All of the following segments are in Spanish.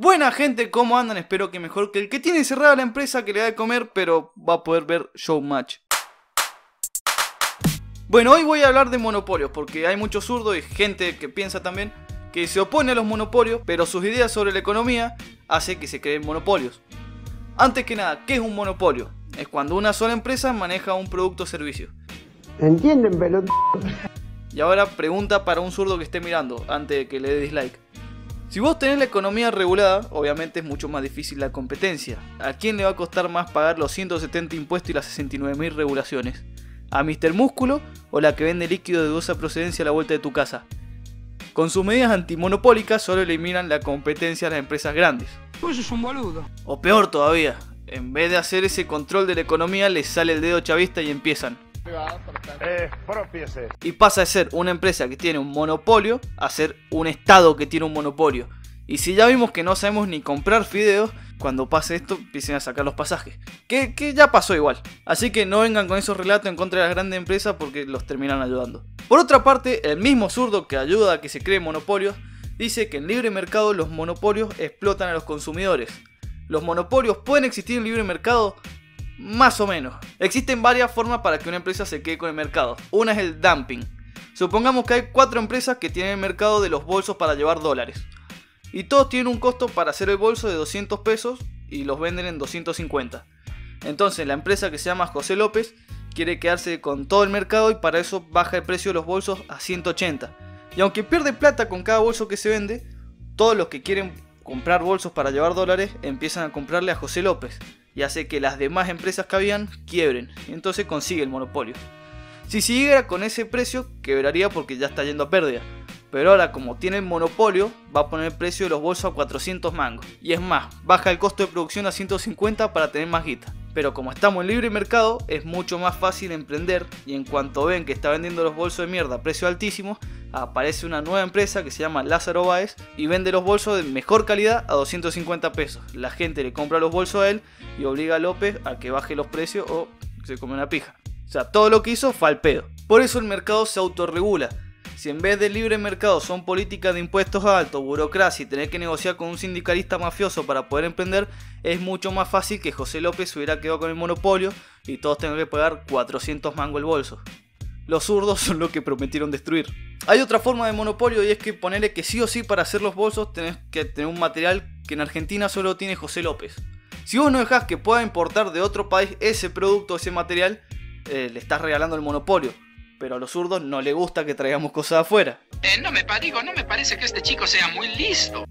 Buena gente, ¿cómo andan? Espero que mejor que el que tiene cerrada la empresa que le da de comer, pero va a poder ver Showmatch. Bueno, hoy voy a hablar de monopolios, porque hay mucho zurdo y gente que piensa también que se opone a los monopolios, pero sus ideas sobre la economía hace que se creen monopolios. Antes que nada, ¿qué es un monopolio? Es cuando una sola empresa maneja un producto o servicio. ¿Entienden, pelotudo? Y ahora pregunta para un zurdo que esté mirando, antes de que le dé dislike. Si vos tenés la economía regulada, obviamente es mucho más difícil la competencia. ¿A quién le va a costar más pagar los 170 impuestos y las 69.000 regulaciones? ¿A Mr. Músculo o la que vende líquido de dudosa procedencia a la vuelta de tu casa? Con sus medidas antimonopólicas solo eliminan la competencia a las empresas grandes. Vos es un boludo. O peor todavía, en vez de hacer ese control de la economía les sale el dedo chavista y empiezan. Expropiese. Y pasa de ser una empresa que tiene un monopolio a ser un estado que tiene un monopolio. Y si ya vimos que no sabemos ni comprar fideos, cuando pase esto empiecen a sacar los pasajes. Que, que ya pasó igual. Así que no vengan con esos relatos en contra de las grandes empresas porque los terminan ayudando. Por otra parte, el mismo zurdo que ayuda a que se creen monopolios, dice que en libre mercado los monopolios explotan a los consumidores. Los monopolios pueden existir en libre mercado más o menos. Existen varias formas para que una empresa se quede con el mercado. Una es el dumping. Supongamos que hay cuatro empresas que tienen el mercado de los bolsos para llevar dólares. Y todos tienen un costo para hacer el bolso de 200 pesos y los venden en 250. Entonces la empresa que se llama José López quiere quedarse con todo el mercado y para eso baja el precio de los bolsos a 180. Y aunque pierde plata con cada bolso que se vende, todos los que quieren comprar bolsos para llevar dólares empiezan a comprarle a José López y hace que las demás empresas que habían quiebren y entonces consigue el monopolio. Si siguiera con ese precio, quebraría porque ya está yendo a pérdida. Pero ahora como tiene el monopolio, va a poner el precio de los bolsos a 400 mangos. Y es más, baja el costo de producción a 150 para tener más guita. Pero como estamos en libre mercado, es mucho más fácil emprender y en cuanto ven que está vendiendo los bolsos de mierda a precio altísimo, aparece una nueva empresa que se llama Lázaro Báez y vende los bolsos de mejor calidad a 250 pesos. La gente le compra los bolsos a él y obliga a López a que baje los precios o se come una pija. O sea, todo lo que hizo fue al pedo. Por eso el mercado se autorregula. Si en vez de libre mercado son políticas de impuestos altos, burocracia y tener que negociar con un sindicalista mafioso para poder emprender, es mucho más fácil que José López hubiera quedado con el monopolio y todos tengan que pagar 400 mangos el bolso. Los zurdos son los que prometieron destruir. Hay otra forma de monopolio y es que ponerle que sí o sí para hacer los bolsos tenés que tener un material que en Argentina solo tiene José López. Si vos no dejás que pueda importar de otro país ese producto, ese material, eh, le estás regalando el monopolio. Pero a los zurdos no le gusta que traigamos cosas afuera. Eh, no me digo, no me parece que este chico sea muy listo.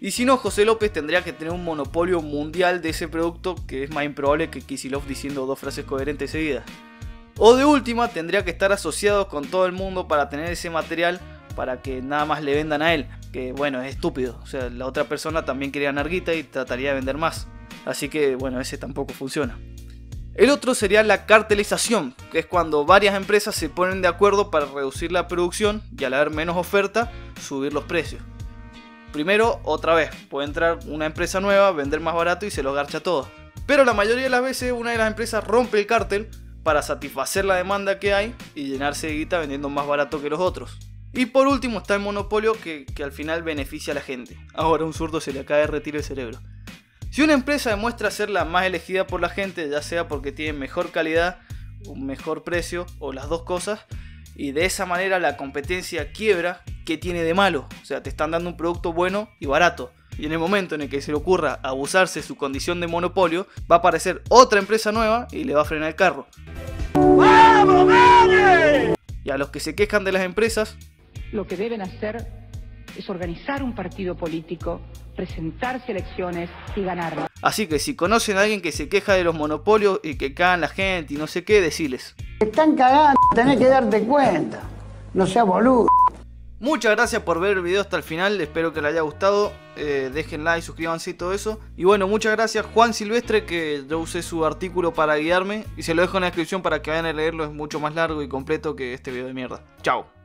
Y si no, José López tendría que tener un monopolio mundial de ese producto que es más improbable que Kisilov diciendo dos frases coherentes seguidas. O de última, tendría que estar asociado con todo el mundo para tener ese material para que nada más le vendan a él. Que bueno, es estúpido. O sea, la otra persona también quería narguita y trataría de vender más. Así que bueno, ese tampoco funciona. El otro sería la cartelización, que es cuando varias empresas se ponen de acuerdo para reducir la producción y al haber menos oferta, subir los precios. Primero, otra vez, puede entrar una empresa nueva, vender más barato y se los garcha todo. Pero la mayoría de las veces una de las empresas rompe el cártel para satisfacer la demanda que hay y llenarse de guita vendiendo más barato que los otros. Y por último está el monopolio que, que al final beneficia a la gente. Ahora un zurdo se le acaba de retirar el cerebro. Si una empresa demuestra ser la más elegida por la gente, ya sea porque tiene mejor calidad, un mejor precio o las dos cosas, y de esa manera la competencia quiebra, ¿qué tiene de malo? O sea, te están dando un producto bueno y barato. Y en el momento en el que se le ocurra abusarse de su condición de monopolio, va a aparecer otra empresa nueva y le va a frenar el carro. Y a los que se quejan de las empresas, lo que deben hacer es organizar un partido político, presentarse a elecciones y ganarlas. así que si conocen a alguien que se queja de los monopolios y que cagan la gente y no sé qué, deciles. Están cagando, tenés que darte cuenta. No seas boludo. Muchas gracias por ver el video hasta el final, espero que les haya gustado, eh, dejen like, suscríbanse y todo eso. Y bueno, muchas gracias Juan Silvestre que yo usé su artículo para guiarme y se lo dejo en la descripción para que vayan a leerlo, es mucho más largo y completo que este video de mierda. Chao.